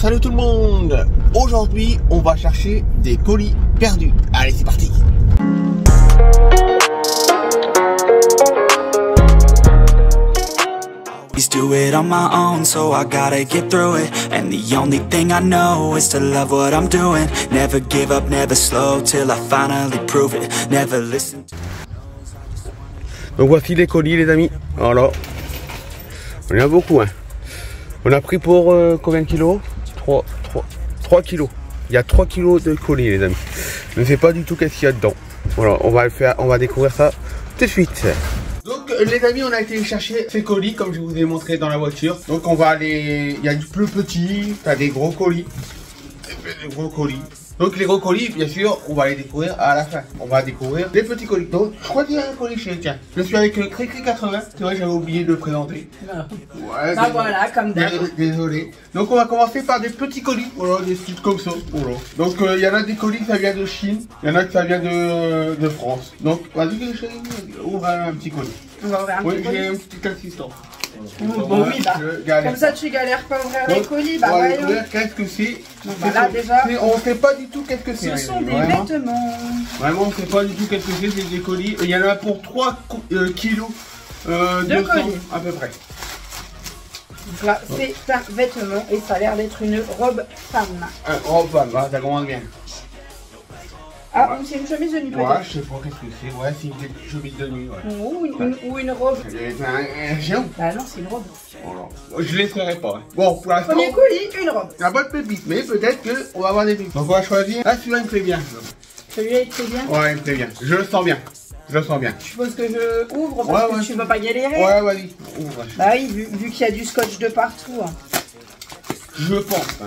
Salut tout le monde Aujourd'hui, on va chercher des colis perdus. Allez, c'est parti Always do it on my own, so I gotta get through it. And the only thing I know is to love what I'm doing. Never give up, never slow till I finally prove it. Never listen to Donc voici les colis les amis. Voilà. On en a beaucoup hein. On a pris pour euh, combien de kilos? 3, 3, 3 kilos. Il y a 3 kilos de colis les amis. Je ne sais pas du tout qu'est-ce qu'il y a dedans. Voilà, on va le faire, on va découvrir ça tout de suite. Donc euh, les amis, on a été chercher ces colis comme je vous ai montré dans la voiture. Donc on va aller, il y a du plus petit, t'as des gros colis, des gros colis. Donc les gros colis, bien sûr, on va les découvrir à la fin. On va découvrir les petits colis. Donc je crois qu'il y a un colis chez tiens. Je suis avec euh, Cricri 80. C'est vrai, j'avais oublié de le présenter. Ouais, Bah voilà, comme d'hab. Désolé. Donc on va commencer par des petits colis. Voilà, des petites comme ça. Voilà. Donc euh, il y en a des colis ça vient de Chine. Il y en a que ça vient de, de France. Donc vas-y chérie, ouvre un petit colis. On va ouvrir un Oui, j'ai un petit assistant. Bon, oui, bah. Galère. Comme ça, tu galères pas à ouvrir les colis. Bah découvrir qu'est-ce que c'est. Donc, bah, là, déjà, On sait pas du tout qu'est-ce que c'est. ce sont des Vraiment. vêtements. Vraiment, on sait pas du tout qu'est-ce que c'est, c'est des colis. Il y en a pour 3 kilos euh, De 200 colis. à peu près. Donc là, c'est un vêtement et ça a l'air d'être une robe femme. Un oh, femme, hein, ça commence bien. Ah, ou c'est une chemise de nuit Ouais, peut-être. je sais pas qu'est-ce que c'est? Ouais, c'est une chemise de nuit. Ouais. Ou une, une- ou une robe. C'est un, un géant. Bah non, c'est une robe. Voilà. Je laisserai pas. hein. Bon, pour l'instant, Premier colis, une robe. la bonne pépite, mais peut-être qu'on va avoir des pépites. Donc on va choisir. Ah, celui-là il me plaît bien. Celui-là, il te fait bien? Ouais, il me plaît bien. Je le sens bien. Je le sens bien. Je suppose que je ouvre parce Ouais, que ouais. tu vas pas galérer. Ouais, vas-y. Ouvre. Bah oui, vu, vu qu'il y a du scotch de partout. hein. Je pense. Hein.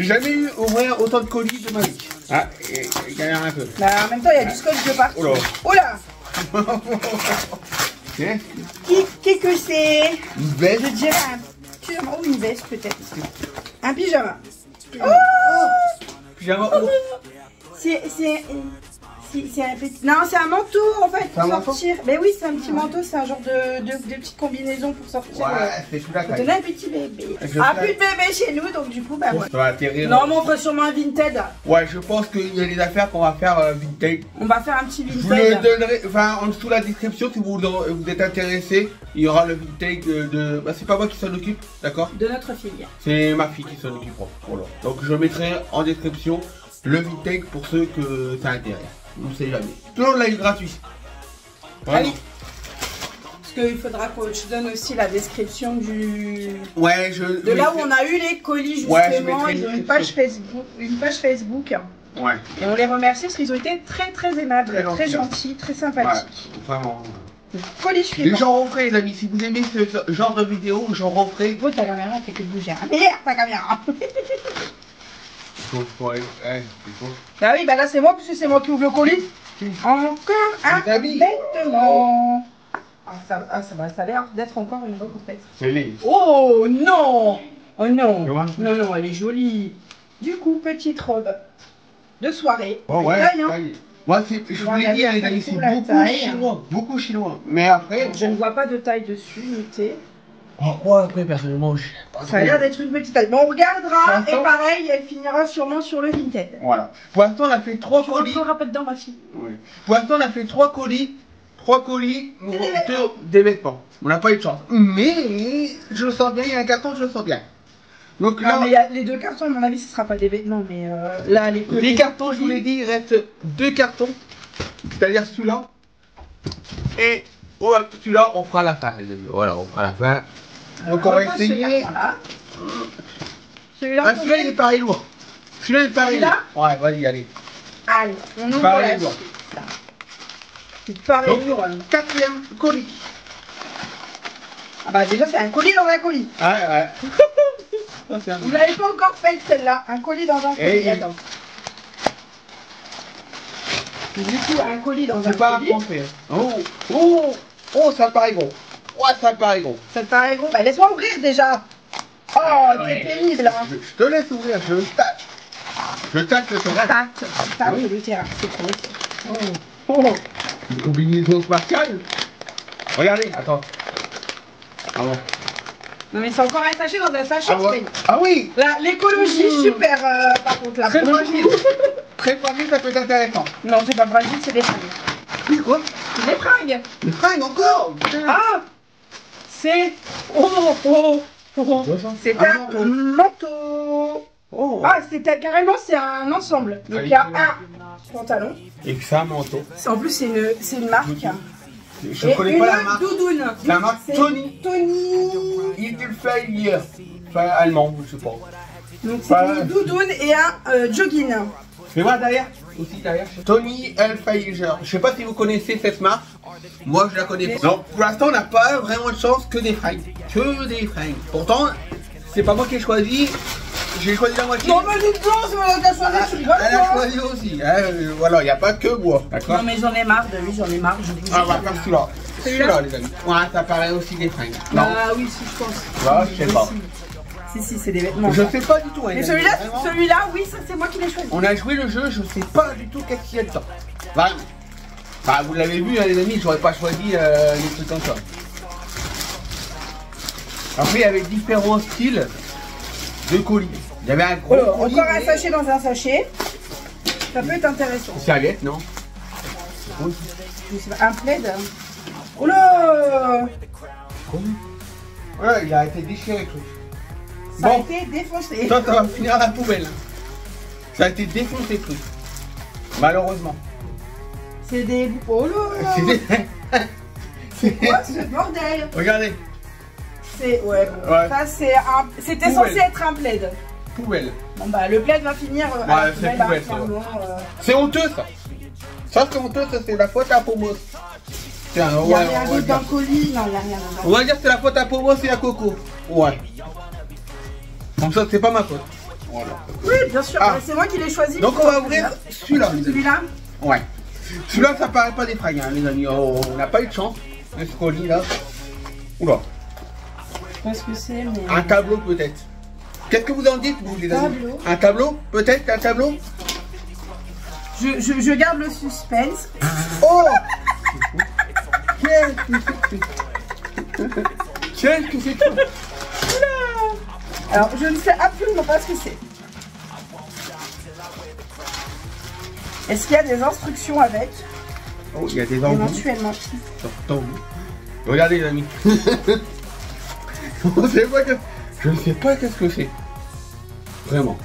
J'ai jamais eu ouvrir autant de colis de ma vie. Ah, il galère un peu. Bah en même temps, il y a du scotch de partout. Oula. Oula Tiens, Qui, qui que c'est une veste. Je dirais un pyjama ou une veste peut-être. Un pyjama. Oh Pyjama ouvre. C'est c'est c'est c'est un petit. Non, c'est un manteau en fait C'est pour sortir. Mais oui, c'est un petit manteau, c'est un genre de, de, de petite combinaison pour sortir. euh, Ouais, c'est tout la Pour taille. donner un petit bébé. Je Ah, plus de bébé chez nous, donc du coup, bah ouais. Ça va atterrir. Non, mais on fera sûrement un vintage. Ouais, je pense qu'il y a des affaires qu'on va faire euh, vintage. On va faire un petit Je vous le vintage. donnerai, enfin en dessous de la description si vous, vous êtes intéressé, il y aura le vintage de. de- bah, c'est pas moi qui s'en occupe, d'accord? De notre fille. C'est ma fille qui s'en occupera. Voilà. Donc je mettrai en description le vintage pour ceux que ça intéresse. On sait jamais. Tout le monde l'a eu gratuit. Oui. Parce qu'il faudra que je donne aussi la description du. Ouais, je. De là où on a eu les colis Ouais, justement, mettrai ils ont une page Facebook, une page Facebook. Ouais. Et on les remercie parce qu'ils ont été très très aimables, Très très, gentils. très Ouais. sympathiques. Vraiment. Colis suivant. gens referai, les amis. Si vous aimez ce genre de vidéo, j'en referai. Vous, ta caméra fait que de bouger. Ah, Merde, ta caméra Faut- ouais. Bah oui, bah là c'est moi puisque c'est moi qui ouvre le colis. Encore un amis. vêtement. Ah ça, ah, ça ça a l'air d'être encore une. C'est les. Oh non Oh non Comment Non, non, elle est jolie. Du coup, petite robe de soirée. Oh ouais, Taille, hein. Moi, c'est, je vous l'ai dit, les amis, c'est Pour la beaucoup taille. chinois. Beaucoup chinois. Mais après. Je ne vois pas de taille dessus, notée. Oh, moi, après, personnellement, je. Ça a l'air d'être une petite taille. Mais on regardera et pareil, elle finira sûrement sur le Vinted. Voilà. Pour l'instant, on a fait trois Tu colis. rentreras pas dedans, ma fille. Oui. Pour l'instant, on a fait trois colis. Trois colis. des vêtements. deux- des vêtements. On n'a pas eu de chance. Mais, je le sens bien, il y a un carton, je le sens bien. Donc Non, là, mais il y a les deux cartons, à mon avis, ce sera pas des vêtements, mais euh, là, les les cartons, je vous l'ai dit, il reste deux cartons. C'est-à-dire celui-là. Et oh, celui-là, on fera la fin. les. Voilà, on fera la fin. Donc on va essayer. Celui-là, Ah, celui-là, il est pareil lourd. Celui-là, il est pareil Celui-là lourd. Ouais, vas-y, allez. Allez, on ouvre Pareil la lourd. pareil Donc, lourd. hein. quatrième colis. Ah bah déjà, c'est un colis dans un colis. Ouais, ouais. Ça, un- Vous l'avez pas encore fait celle-là. Un colis dans un colis. Et- Attends. Du coup, un colis dans un C'est pas à colis. Oh, oh, oh, ça paraît gros. Ouais, ça paraît gros. Ça te paraît gros Bah laisse-moi ouvrir déjà. Oh, c'est pénible. Hein. Je, je te laisse ouvrir, je tâte. Je tâte le terrain. Tac, tac, le terrain. C'est trop. Oh, oh. Une combinaison spatiale. Regardez, attends. Ah bon. Non mais c'est encore attaché dans un sachet. Ah, ouais. Ah oui l'écologie, Mmh. super euh, par contre là. Très fragile. Très fragile, ça peut être intéressant. Non, c'est pas fragile, c'est des fringues. Oui, quoi? C'est des fringues. Des fringues encore? Ah C'est. Oh oh oh Quoi, ça C'est Ah, un manteau. Ah, c'est carrément, c'est un ensemble. Donc Ah, il y a un pantalon. Et que ça, un manteau. C'est- En plus, c'est une, c'est une marque. Je Et connais pas la marque. doudoune. C'est la marque C'est Tony. Tony. Hilfiger. Enfin, allemand, je sais pas. Donc c'est une doudoune et un euh, jogging. Mais moi derrière, aussi derrière. Tony Hilfiger. Je sais pas si vous connaissez cette marque. Moi je la connais pas. Non, pour l'instant on n'a pas vraiment de chance que des fringues. Que des fringues. Pourtant, c'est pas moi qui ai choisi. J'ai choisi la moitié. Non, mais dis donc, c'est moi qui ai choisi, tu rigoles Elle a choisi aussi. hein, euh, voilà, il n'y a pas que moi. D'accord Non, mais j'en ai marre de lui, j'en ai marre. Je Ah, on va faire celui-là. Celui-là les amis. Ouais, ça paraît aussi des fringues. Non, Ah oui, si, je pense. Là, je sais pas. Si, si, c'est des vêtements. je sais pas du tout. hein, Mais celui-là, celui-là, oui, ça c'est moi qui l'ai choisi. On a joué le jeu, je sais pas du tout qu'est-ce qu'il y a dedans. Vraiment. Bah, vous l'avez vu, hein, les amis, j'aurais pas choisi euh, des trucs comme ça. Après, il y avait différents styles de colis. Il y avait un gros Oh, colis. encore un sachet dans un sachet. Ça peut être intéressant. Serviette, non un plaid. Oh là Ouais, il a été déchiré le truc. Ça a Bon. été défoncé. Toi, ça va finir à la poubelle. Ça a été défoncé le truc. Malheureusement. C'est des. Oh là C'est des- C'est quoi ce bordel Regardez, C'est. Ouais, bon. Ouais. Ça, c'est un. C'était censé être un plaid. poubelle. Bon, bah, le plaid va finir. euh, Ouais, c'est poubelle, hein, ça euh. C'est honteux ça. Ça c'est honteux, ça c'est la faute à Pomos. Tiens, Il y a ouais, rien on va dire. colis. Non, il y a rien. On va dire que c'est la faute à Pomos et à Coco. Ouais. Comme ça c'est pas ma faute. Voilà. Oui, bien sûr. Ah. C'est moi qui l'ai choisi. Donc on va ouvrir celui-là. Celui-là Ouais. Celui-là ça paraît pas des fringues hein, les amis. Oh, on n'a pas eu de chance. Ce colis là. Oula. Je sais pas ce que c'est, mais. Un tableau peut-être. Qu'est-ce que vous en dites vous les amis Tableau. Un tableau Peut-être un tableau Je, je, je garde le suspense. Oh Qu'est-ce que c'est Qu'est-ce que c'est Alors, je ne sais absolument pas ce que c'est. Est-ce qu'il y a des instructions avec Oh, il y a des embouts. Éventuellement. Regardez les amis. On sait pas que... Je ne sais pas qu'est-ce que c'est. Vraiment.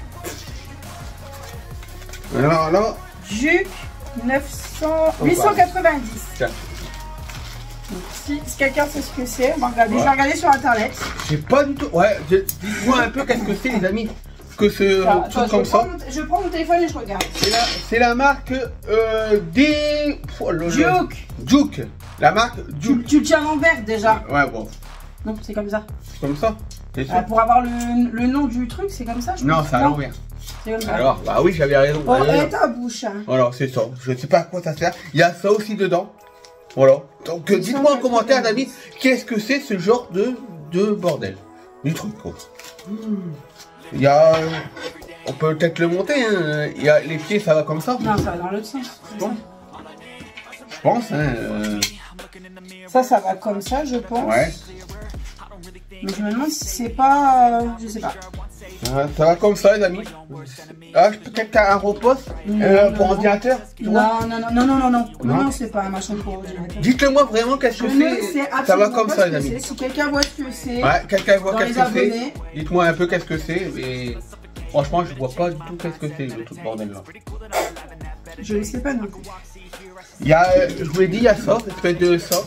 Alors là, Juc 900... 890. tiens, Donc, si, si quelqu'un sait ce que c'est, on va regarder. Je vais regarder sur internet. j'ai pas du tout... Ouais, je- dites-moi un peu qu'est-ce que c'est les amis. Que ce Alors, truc comme je, ça. prends mon, je prends mon téléphone et je regarde. C'est la, marque euh, des... Oh. La marque tu, Juke. tu le tiens à l'envers déjà. Ouais, bon. Non, c'est comme ça. C'est comme ça. Euh, pour avoir le, le nom du truc, c'est comme ça je Non, c'est à l'envers. Ça. Alors, bah oui, j'avais raison. Oh, et ta bouche. hein. Voilà, c'est ça. Je ne sais pas à quoi ça sert. Il y a ça aussi dedans. Voilà. Donc, dites-moi en commentaire, d'amis, qu'est-ce que c'est ce genre de, de bordel? Du truc, quoi. Il y a... On peut peut-être le monter, hein. Il y a les pieds, ça va comme ça. Non, ça va dans l'autre sens. Bon. Je pense, hein. euh, Ça, ça va comme ça, je pense. Ouais. Mais je me demande si c'est pas. euh, je sais pas. Ah, Ça va comme ça, les amis. Ah, peut-être t'as un repose euh, pour ordinateur Non, non, non, non, non, non, non. Non Non, c'est pas un machin pour ordinateur. Dites-le moi vraiment qu'est-ce que c'est. Ça va comme ça, les amis. Si quelqu'un voit ce que c'est, Ouais, quelqu'un voit qu'est-ce que c'est. Dites-moi un peu qu'est-ce que c'est. Et franchement, je vois pas du tout qu'est-ce que c'est, le tout bordel là. je ne sais pas non plus. Il y a, euh, je vous l'ai dit, il y a ça, espèce de ça.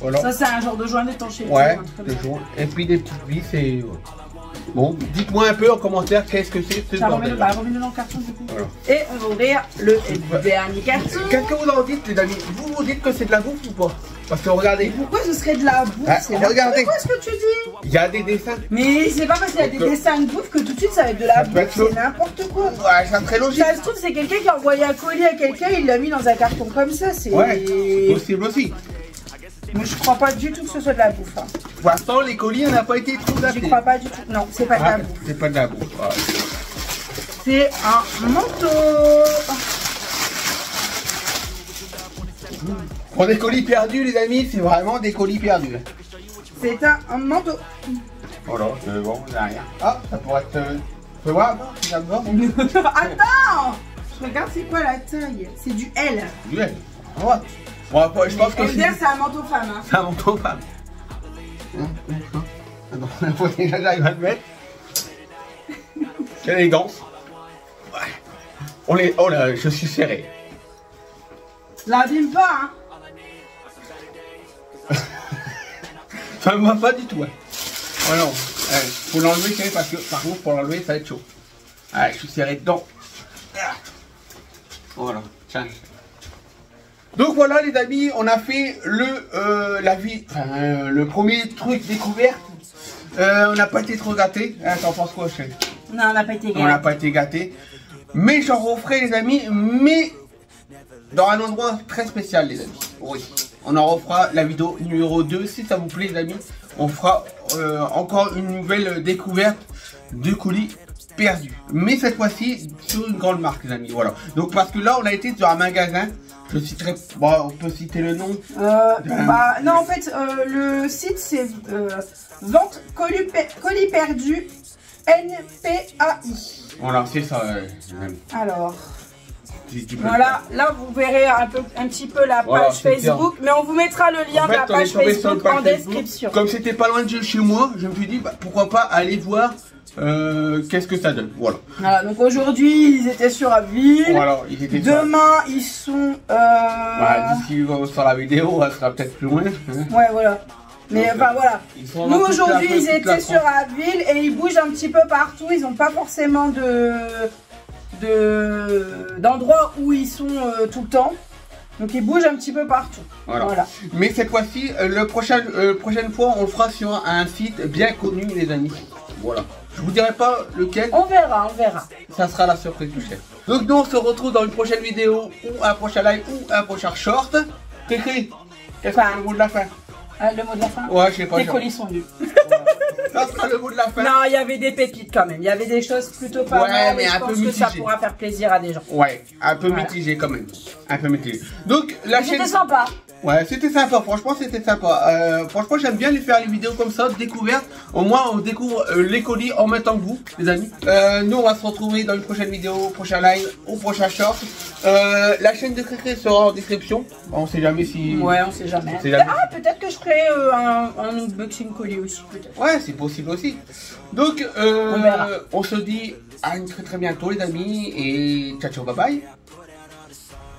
Voilà. Ça, c'est un genre de joint d'étanchéité. Ouais, ça. joints. Et puis des petites vis et. ouais. Bon, dites-moi un peu en commentaire qu'est-ce que c'est ce Ça remet bordel. bah, remets-le dans le carton du coup. Voilà. Et on va ouvrir le dernier carton. Qu'est-ce que vous en dites, les amis Vous vous dites que c'est de la bouffe ou pas Parce que regardez, Pourquoi ce serait de la bouffe Ah, regardez. quoi ce que tu dis il y a des dessins. Mais c'est pas parce qu'il y a des euh, dessins de bouffe que tout de suite ça va être de la Ça bouffe, c'est n'importe quoi. Ouais, c'est très logique. Ça se trouve, c'est quelqu'un qui a envoyé un colis à quelqu'un, il l'a mis dans un carton comme ça. C'est. Ouais, c'est possible aussi. Moi, je crois pas du tout que ce soit de la bouffe. hein. Pour l'instant, les colis, on n'a pas été trop Je crois pas du tout. Non, c'est pas de la Ah, bouffe. c'est pas de la bouffe. Ah. C'est un manteau. Pour des colis perdus, les amis, c'est vraiment des colis perdus. C'est un, un manteau. Voilà, euh, bon, derrière. Ah, ça pourrait être. Euh, tu de voir Attends Je regarde c'est quoi la taille? C'est du L. Du L. Ouais. Bon, après, je pense que MDR, c'est un manteau femme. Hein. C'est un manteau femme. Attends, il faut déjà que j'arrive à le mettre. Quelle élégance. Ouais. On les... Oh là, je suis serré. L'abîme pas, hein Ça me va pas du tout, hein. Oh non, faut l'enlever, parce que par contre, pour l'enlever, ça va être chaud. Ah, je suis serré dedans. Ah. Voilà, tiens. Donc voilà les amis, on a fait le euh, la vie, enfin, euh, le premier truc découverte. Euh, on n'a pas été trop gâté. Hein, T'en penses quoi, chérie Non, on n'a pas été On n'a pas été gâté. Mais j'en referai les amis, mais dans un endroit très spécial les amis. Oui. On en refera la vidéo numéro 2 si ça vous plaît les amis. On fera euh, encore une nouvelle découverte de colis perdus. Mais cette fois-ci sur une grande marque les amis. Voilà. Donc parce que là on a été sur un magasin. Je citerai, bon, on peut citer le nom. Euh, bah, non, en fait, euh, le site c'est euh, Vente colis, pe- colis perdu NPAI. Voilà, c'est ça. Alors, voilà, là vous verrez un, peu, un petit peu la page Facebook, mais on vous mettra le lien En de la page Facebook page en Facebook. description. Comme c'était pas loin de chez moi, je me suis dit bah, pourquoi pas aller voir euh, qu'est-ce que ça donne. Voilà. Voilà, donc aujourd'hui ils étaient sur Abbeville. Voilà, ils étaient sur- Demain ils sont. Euh... Voilà, D'ici euh, sur la vidéo, elle sera peut-être plus loin. Ouais, voilà. Mais Donc, enfin voilà. Nous la- aujourd'hui ils la étaient sur France. Abbeville et ils bougent un petit peu partout. Ils n'ont pas forcément de de d'endroits où ils sont euh, tout le temps. Donc ils bougent un petit peu partout. Voilà. Voilà. Mais cette fois-ci, le prochain, euh, prochaine fois, on le fera sur un site bien connu, les amis. Voilà. Je vous dirai pas lequel, On verra, on verra. ça sera la surprise du chef. Donc nous, on se retrouve dans une prochaine vidéo, ou un prochain live, ou un prochain short. Cricri, qu'est-ce que le mot de la fin Ah, le mot de la fin Ouais, je sais pas. Genre. colis sont nuls. Ça sera le mot de la fin. Non, il y avait des pépites quand même. Il y avait des choses plutôt pas Ouais, mal. mais je un pense peu que ça mitigé. pourra faire plaisir à des gens. Ouais, un peu Voilà. mitigé quand même. Un peu mitigé. Donc la chaîne. C'était sympa. Ouais, c'était sympa. Franchement, c'était sympa. Euh, franchement, j'aime bien les faire les vidéos comme ça, découvertes. Au moins, on découvre euh, les colis en même temps que vous, les amis. Euh, nous, on va se retrouver dans une prochaine vidéo, prochain live, au prochain short. La chaîne de Crécré sera en description. On sait jamais si. Ouais, on sait jamais. Ah, peut-être que je ferai un, un unboxing colis aussi, peut-être. Ouais, c'est possible aussi. Donc, on se dit à une très très bientôt, les amis. Et ciao, ciao, bye bye.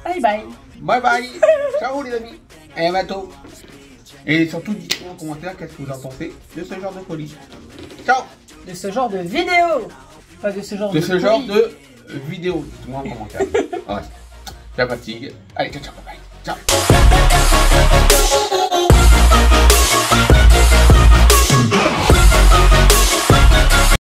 Bye bye. Bye bye. ciao, les amis. Et à bientôt. Et surtout, dites-moi en commentaire qu'est-ce que vous en pensez de ce genre de colis. Ciao. De ce genre de vidéo. Pas de ce genre de, De ce genre de vidéo. Dites-moi en commentaire. ouais. La fatigue. Allez, ciao, ciao, bye bye. Ciao.